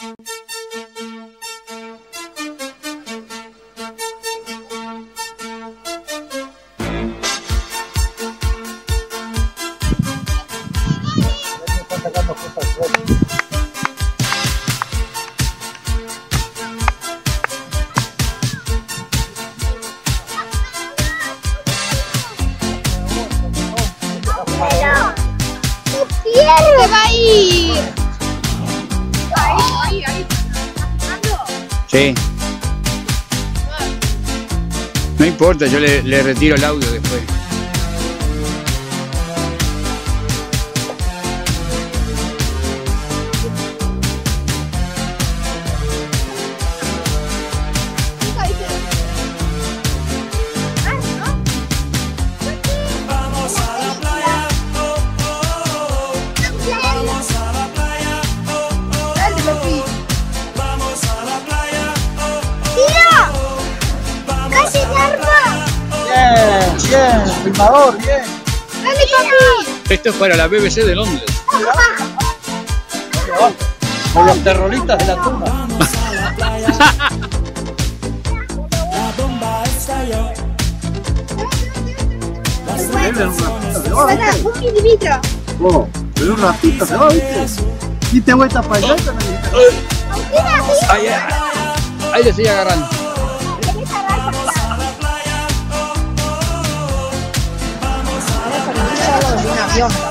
¡Se va a ir! Sí. No importa, yo le, le retiro el audio después. Bien, filmador, bien. ¡Dale, papi! Esto es para la BBC de Londres. Con los terroristas de la tumba. Para un milímetro. Oh, pero un ratito se va, ¿viste? Diste vuelta para allá y te metiste. Ahí, ahí, ahí le estoy agarrando. Yeah.